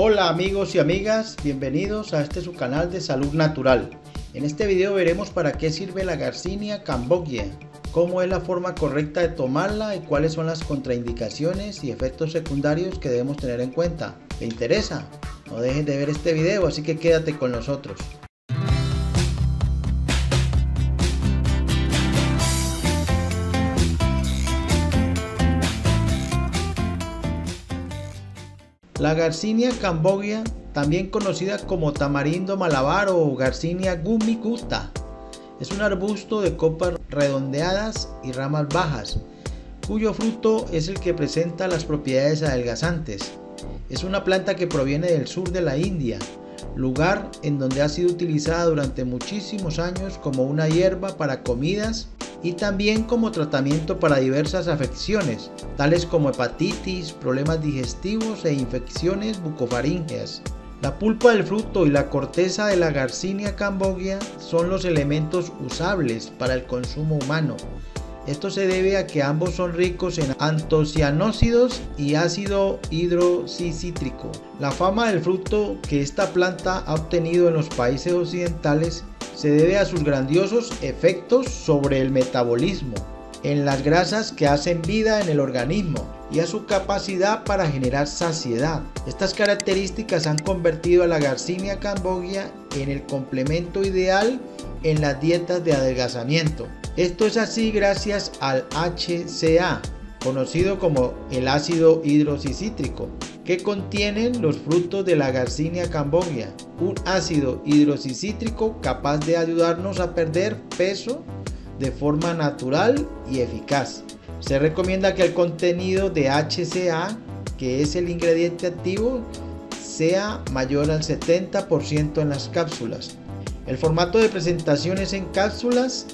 Hola amigos y amigas, bienvenidos a este su canal de salud natural. En este video veremos para qué sirve la Garcinia cambogia, cómo es la forma correcta de tomarla y cuáles son las contraindicaciones y efectos secundarios que debemos tener en cuenta. ¿Te interesa? No dejes de ver este video, así que quédate con nosotros. La Garcinia cambogia, también conocida como tamarindo malabar o Garcinia gumicusta, es un arbusto de copas redondeadas y ramas bajas, cuyo fruto es el que presenta las propiedades adelgazantes. Es una planta que proviene del sur de la India, lugar en donde ha sido utilizada durante muchísimos años como una hierba para comidas y también como tratamiento para diversas afecciones, tales como hepatitis, problemas digestivos e infecciones bucofaríngeas. La pulpa del fruto y la corteza de la Garcinia cambogia son los elementos usables para el consumo humano. Esto se debe a que ambos son ricos en antocianócidos y ácido hidroxicítrico. La fama del fruto que esta planta ha obtenido en los países occidentales se debe a sus grandiosos efectos sobre el metabolismo, en las grasas que hacen vida en el organismo y a su capacidad para generar saciedad. Estas características han convertido a la Garcinia cambogia en el complemento ideal en las dietas de adelgazamiento. Esto es así gracias al HCA, conocido como el ácido hidroxicítrico, que contienen los frutos de la Garcinia cambogia, un ácido hidroxicítrico capaz de ayudarnos a perder peso de forma natural y eficaz. Se recomienda que el contenido de HCA, que es el ingrediente activo, sea mayor al 70% en las cápsulas. El formato de presentación es en cápsulas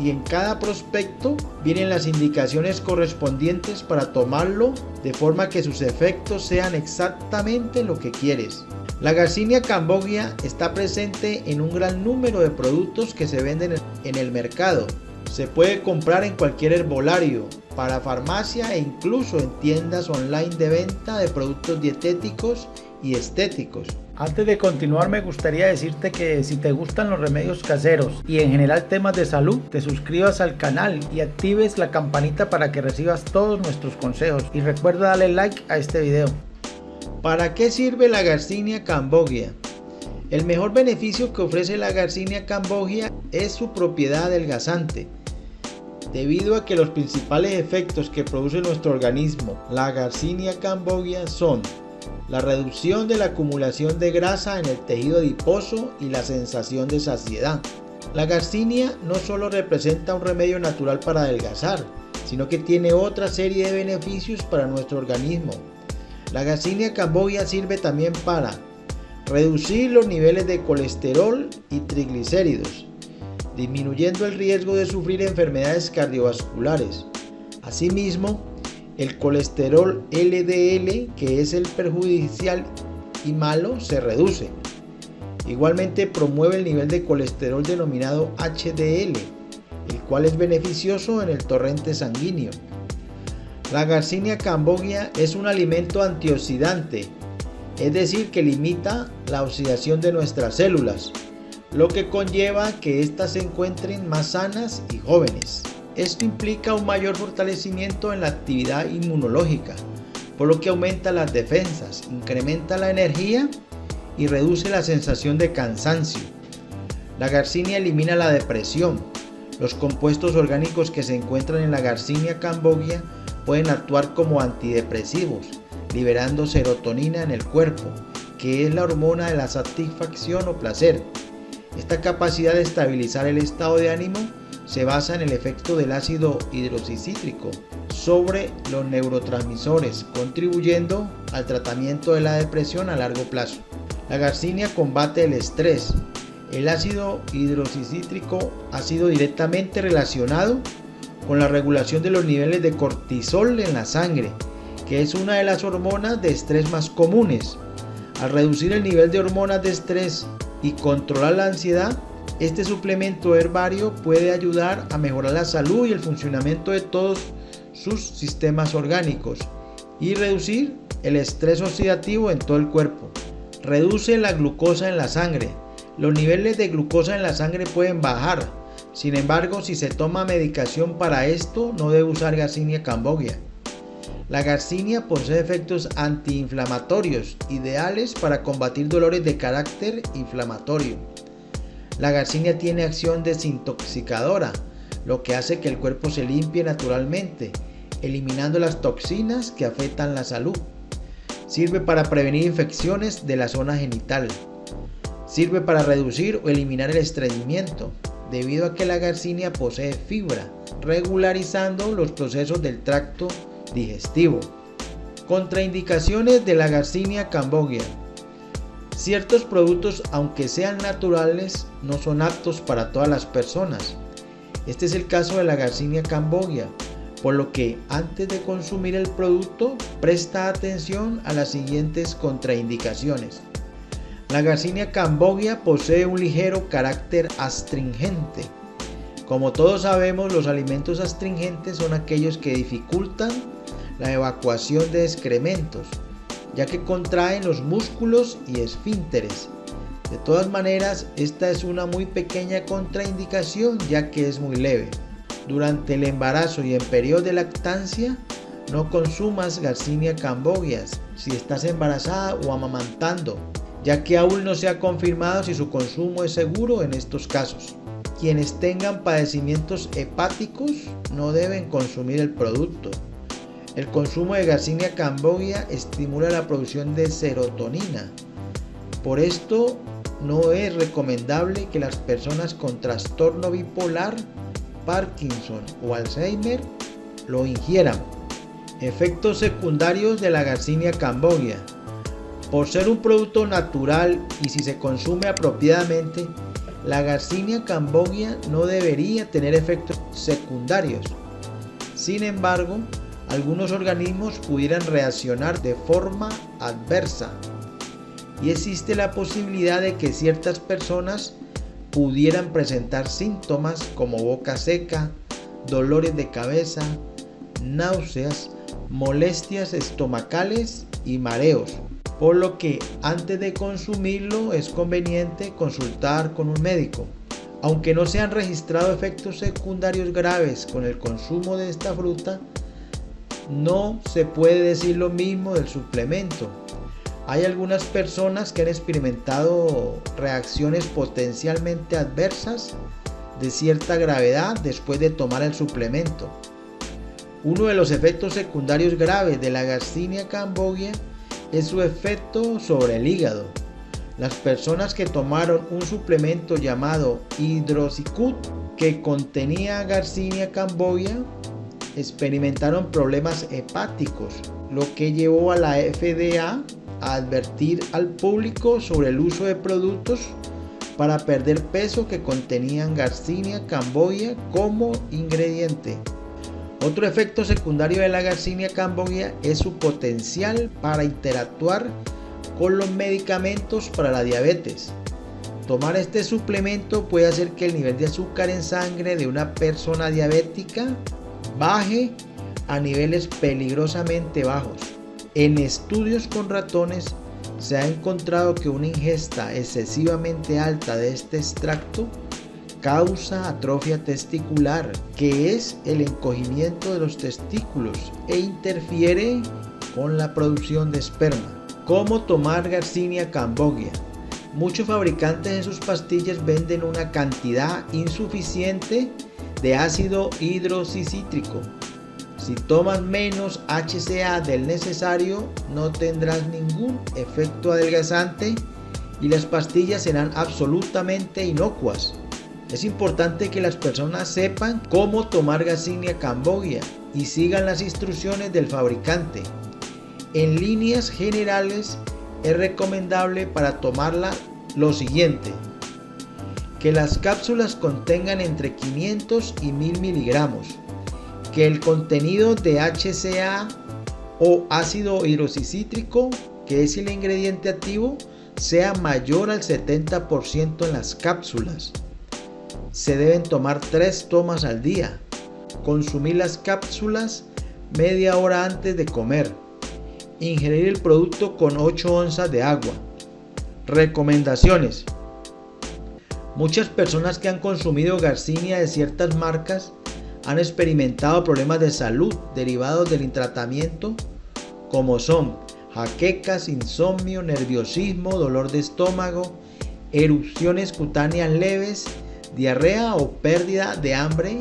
y en cada prospecto vienen las indicaciones correspondientes para tomarlo de forma que sus efectos sean exactamente lo que quieres. La Garcinia cambogia está presente en un gran número de productos que se venden en el mercado. Se puede comprar en cualquier herbolario, para farmacia e incluso en tiendas online de venta de productos dietéticos y estéticos. Antes de continuar me gustaría decirte que si te gustan los remedios caseros y en general temas de salud, te suscribas al canal y actives la campanita para que recibas todos nuestros consejos y recuerda darle like a este video. ¿Para qué sirve la Garcinia cambogia? El mejor beneficio que ofrece la Garcinia cambogia es su propiedad adelgazante. Debido a que los principales efectos que produce nuestro organismo, la Garcinia cambogia, son la reducción de la acumulación de grasa en el tejido adiposo y la sensación de saciedad. La garcinia no solo representa un remedio natural para adelgazar, sino que tiene otra serie de beneficios para nuestro organismo. La garcinia cambogia sirve también para reducir los niveles de colesterol y triglicéridos, disminuyendo el riesgo de sufrir enfermedades cardiovasculares. Asimismo, el colesterol LDL, que es el perjudicial y malo, se reduce. Igualmente promueve el nivel de colesterol denominado HDL, el cual es beneficioso en el torrente sanguíneo. La Garcinia cambogia es un alimento antioxidante, es decir, que limita la oxidación de nuestras células, lo que conlleva que éstas se encuentren más sanas y jóvenes. Esto implica un mayor fortalecimiento en la actividad inmunológica, por lo que aumenta las defensas, incrementa la energía y reduce la sensación de cansancio. La garcinia elimina la depresión. Los compuestos orgánicos que se encuentran en la garcinia cambogia pueden actuar como antidepresivos, liberando serotonina en el cuerpo, que es la hormona de la satisfacción o placer. Esta capacidad de estabilizar el estado de ánimo se basa en el efecto del ácido hidroxicítrico sobre los neurotransmisores, contribuyendo al tratamiento de la depresión a largo plazo. La garcinia combate el estrés. El ácido hidroxicítrico ha sido directamente relacionado con la regulación de los niveles de cortisol en la sangre, que es una de las hormonas de estrés más comunes. Al reducir el nivel de hormonas de estrés y controlar la ansiedad, este suplemento herbario puede ayudar a mejorar la salud y el funcionamiento de todos sus sistemas orgánicos y reducir el estrés oxidativo en todo el cuerpo. Reduce la glucosa en la sangre. Los niveles de glucosa en la sangre pueden bajar. Sin embargo, si se toma medicación para esto, no debe usar Garcinia cambogia. La garcinia posee efectos antiinflamatorios, ideales para combatir dolores de carácter inflamatorio. La garcinia tiene acción desintoxicadora, lo que hace que el cuerpo se limpie naturalmente, eliminando las toxinas que afectan la salud. Sirve para prevenir infecciones de la zona genital. Sirve para reducir o eliminar el estreñimiento, debido a que la garcinia posee fibra, regularizando los procesos del tracto digestivo. Contraindicaciones de la Garcinia cambogia. Ciertos productos, aunque sean naturales, no son aptos para todas las personas. Este es el caso de la Garcinia cambogia, por lo que antes de consumir el producto, presta atención a las siguientes contraindicaciones. La Garcinia cambogia posee un ligero carácter astringente. Como todos sabemos, los alimentos astringentes son aquellos que dificultan la evacuación de excrementos, ya que contraen los músculos y esfínteres. De todas maneras, esta es una muy pequeña contraindicación ya que es muy leve. Durante el embarazo y en periodo de lactancia, no consumas Garcinia cambogias si estás embarazada o amamantando, ya que aún no se ha confirmado si su consumo es seguro en estos casos. Quienes tengan padecimientos hepáticos no deben consumir el producto. El consumo de Garcinia cambogia estimula la producción de serotonina. Por esto no es recomendable que las personas con trastorno bipolar, Parkinson o Alzheimer lo ingieran. Efectos secundarios de la Garcinia cambogia. Por ser un producto natural y si se consume apropiadamente, la Garcinia cambogia no debería tener efectos secundarios. Sin embargo, algunos organismos pudieran reaccionar de forma adversa y existe la posibilidad de que ciertas personas pudieran presentar síntomas como boca seca, dolores de cabeza, náuseas, molestias estomacales y mareos. Por lo que antes de consumirlo es conveniente consultar con un médico. Aunque no se han registrado efectos secundarios graves con el consumo de esta fruta, no se puede decir lo mismo del suplemento. Hay algunas personas que han experimentado reacciones potencialmente adversas de cierta gravedad después de tomar el suplemento. Uno de los efectos secundarios graves de la Garcinia cambogia es su efecto sobre el hígado. Las personas que tomaron un suplemento llamado Hidrocicut que contenía Garcinia cambogia experimentaron problemas hepáticos, lo que llevó a la FDA a advertir al público sobre el uso de productos para perder peso que contenían Garcinia cambogia como ingrediente. Otro efecto secundario de la Garcinia cambogia es su potencial para interactuar con los medicamentos para la diabetes. Tomar este suplemento puede hacer que el nivel de azúcar en sangre de una persona diabética baje a niveles peligrosamente bajos. En estudios con ratones se ha encontrado que una ingesta excesivamente alta de este extracto causa atrofia testicular, que es el encogimiento de los testículos e interfiere con la producción de esperma. ¿Cómo tomar Garcinia cambogia? Muchos fabricantes en sus pastillas venden una cantidad insuficiente de ácido hidroxicítrico. Si tomas menos HCA del necesario, no tendrás ningún efecto adelgazante y las pastillas serán absolutamente inocuas. Es importante que las personas sepan cómo tomar Garcinia cambogia y sigan las instrucciones del fabricante. En líneas generales es recomendable para tomarla lo siguiente que las cápsulas contengan entre 500 y 1000 miligramos, que el contenido de HCA o ácido hidroxicítrico, que es el ingrediente activo, sea mayor al 70% en las cápsulas. Se deben tomar 3 tomas al día. Consumir las cápsulas media hora antes de comer. Ingerir el producto con 8 onzas de agua. Recomendaciones. Muchas personas que han consumido Garcinia de ciertas marcas han experimentado problemas de salud derivados del intratamiento como son jaquecas, insomnio, nerviosismo, dolor de estómago, erupciones cutáneas leves, diarrea o pérdida de hambre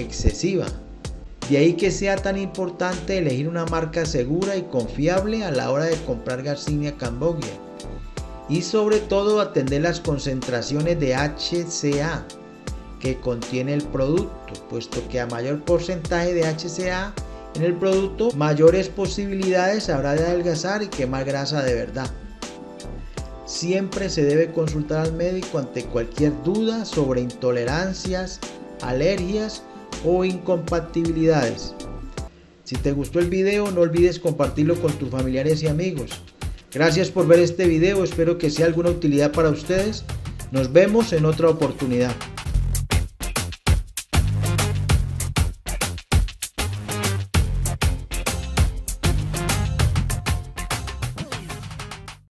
excesiva. De ahí que sea tan importante elegir una marca segura y confiable a la hora de comprar Garcinia Cambogia. Y sobre todo atender las concentraciones de HCA que contiene el producto, puesto que a mayor porcentaje de HCA en el producto, mayores posibilidades habrá de adelgazar y quemar grasa de verdad. Siempre se debe consultar al médico ante cualquier duda sobre intolerancias, alergias o incompatibilidades. Si te gustó el video no olvides compartirlo con tus familiares y amigos. Gracias por ver este video, espero que sea alguna utilidad para ustedes. Nos vemos en otra oportunidad.